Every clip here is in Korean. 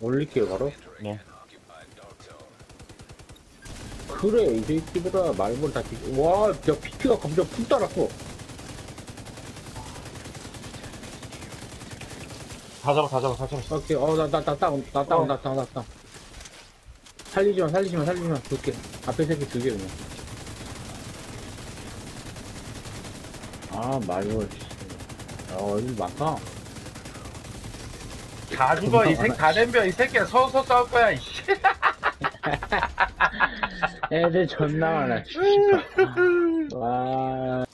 올릴게요, 바로. 네. 그래, 이 새끼들아, 말벌 다, 끼- 와, 야, 피트가 갑자기 푹 달았어. 다 잡아, 다 잡아, 다 잡아. 오케이, 어, 나, 나, 나, 다운, 나, 다운, 나, 다운, 나, 다운. 살리지 마, 살리지 마, 살리지 마. 줄게. 앞에 새끼 두 개, 그냥. 아, 말벌, 씨. 어, 여기 많다. 다 죽어, 이 새끼, 다 덤벼, 이 새끼야. 서서 싸울 거야, 이씨. 애들 존나 많아, 씨발. 와.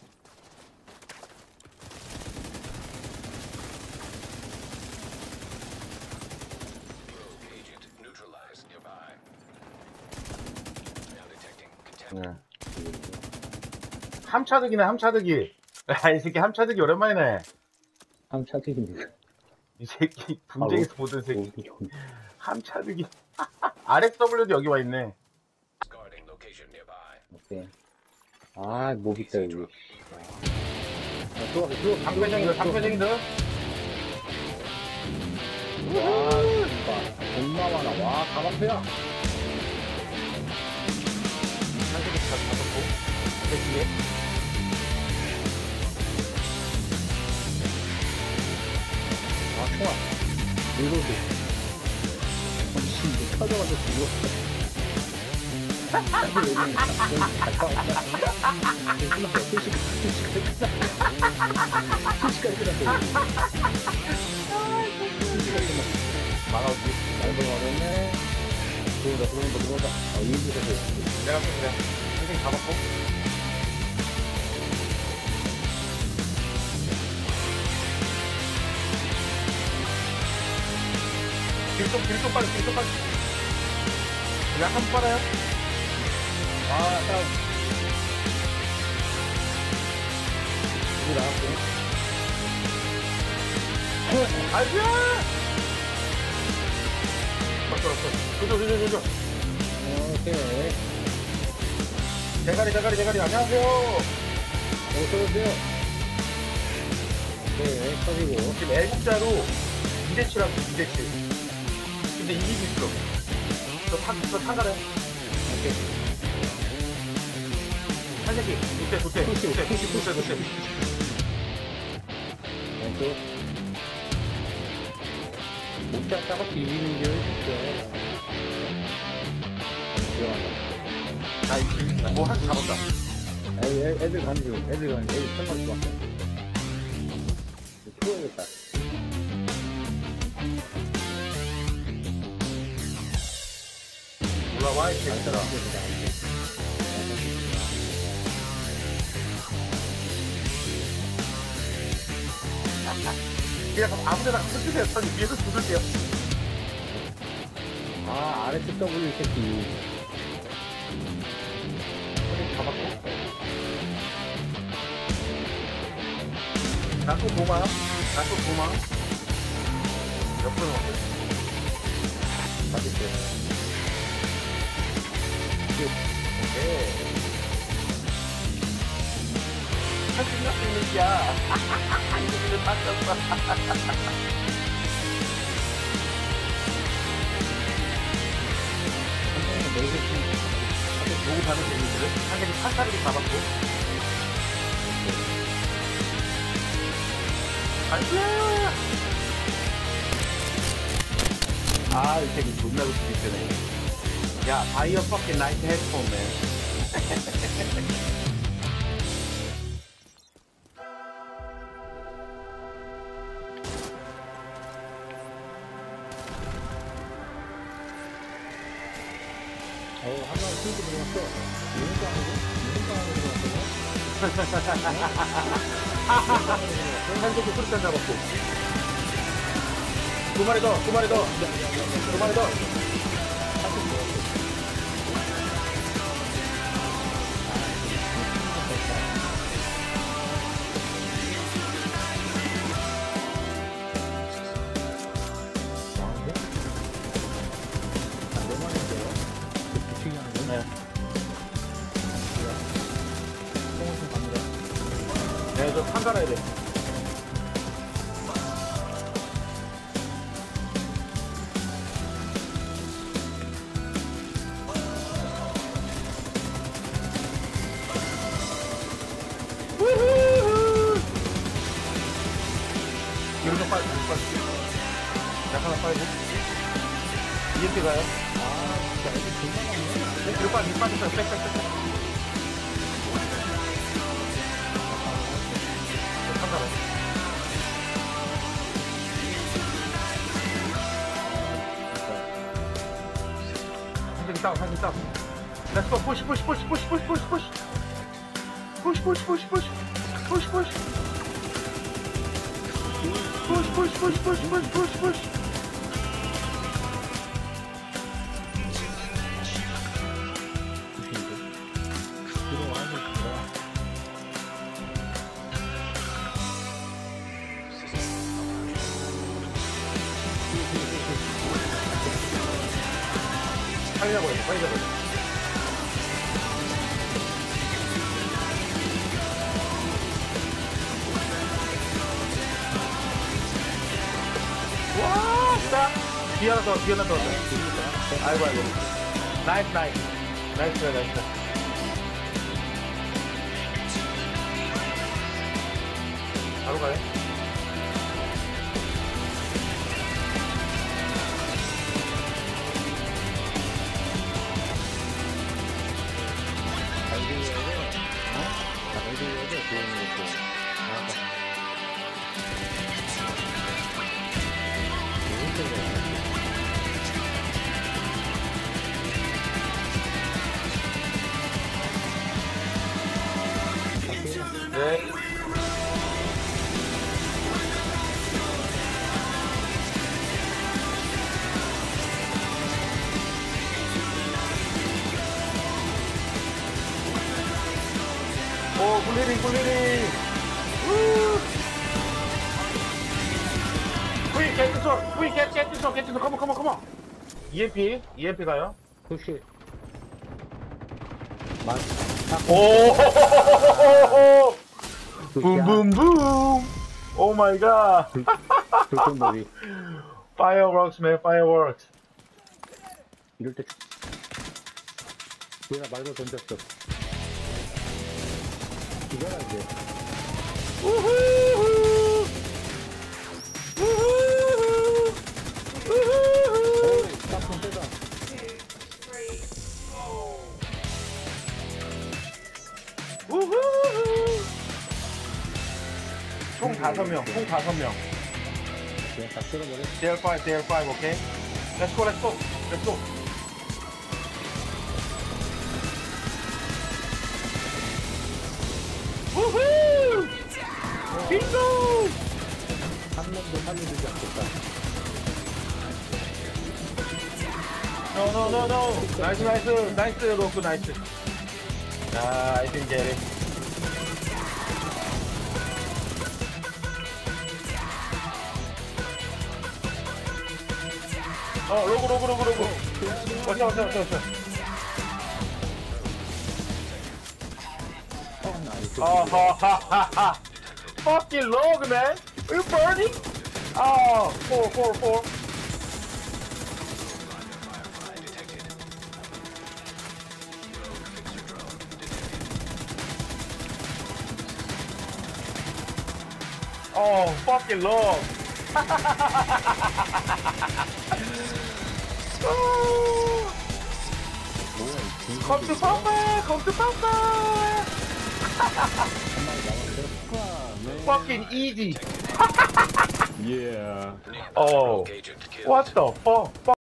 함차득이네, 함차득이. 아, 이 새끼 함차득이 오랜만이네. 함차튀김. 이 새끼, 분쟁에서 보던 새끼. 여기 존- 함차득이. RXW도 여기 와 있네. 오케이. 아, 목 있다, 여기. 아, 또, 또, 방패정이들, 방패정이들. 와, 진짜. 존나 많아. 와, 가방패야. 한 새끼 다 잡았고. 새끼에. 아. 어, 씨, 이거 터져가지고 죽어. 막아오지. 날도 어렵네. 들어오다, 들어온다, 들어온다. 어, 이기서 내가. 한 새끼 잡았고. 길좀 길좀 빨리 길좀 빨리 약간 빨아요 아, 다운. 이거 나왔고. 아이고야 맞다 맞다 그죠 그죠 그죠 오케이. 대가리 대가리 대가리 안녕하세요 어서오세요. 오케이, 터지고. 지금 애국자로 2대7하고 2대7 근데 이기고 있어 저 탄, 저 탄가래 오케이. 한 새끼 도대 도대 푸시, 도대 푸시, 도대 푸시, 도대 왼쪽. 목자 따가 비비는 줄 진짜. 들어간다. 아 뭐한 잡았다 애, 애, 애들 가는 중. 애들 가는 중. 애들 천만 좋았어. 키워야겠다. 올라와 이 새끼들아 그냥 아무데나 흩으세요. 선이 위에서 두들게요. 아, RSW 새끼. 선이 잡았고. 나또 도마 나또 도마 옆으로. 가고 받을게. 오케이 할수 있나? 있는 야네 개씩. 보고 가는 재미들을 한 개씩 팔다리를 잡았고 안돼 아이 새끼 존나 웃기게 되네 야 바이어 퍼킨 나이트 헤드폰 맨 어, 한번 스위치 들어갔어. 유니까 아니고? 유니까 아니고 들어갔어. 한 새끼 수류탄 잡았고 두 마리 더, 두 마리 더, 두 마리 더. 내가 좀 판가라야 돼. 이렇게 가요? 아, 진짜 애들 존나 빨리 빠졌다. 빽빽빽. Radical, radical. puxa puxa puxa puxa push, push, push, push, push. Push, push, push, push. Push, push. Push, push, push, push, push, push, push. 빨리 잡아야 돼, 빨리 잡아야 돼. 와, 스탑! 뒤 우! Quick, get this one. Quick, get, get this one, get this one. Come on, come on, come on. EMP, EMP 가요. 푸시. 맞. 오! 붐붐붐! 오 마이 갓! 불꽃놀이. Fireworks, man, fireworks. 이럴 때. 얘가 말고 던졌어. 이거라 이제. 우후! 우후! 우후! 딱품 빼다. 우후! 총 다섯 명, 총 다섯 명. 그냥 딱 쓸어버려. JL5, JL5, 오케이? Let's go, let's go, let's go. 우후! 빙고! 한 명도 살려주지 않겠다. No, no, no, no. 나이스, 나이스, 나이스, 로크, 나이스. 아, get it. 어, 로그, 로그, 로그, 로그. 왔어, 왔어, 왔어, 왔어. 어, 나이스. 아하하하하. fucking long, man. Are you burning? Oh, four, four, four. Oh, fucking long. oh. Come to Papa! Come to Papa! 한 마리 나왔는데. Fucking easy. Yeah. Oh, what the fuck?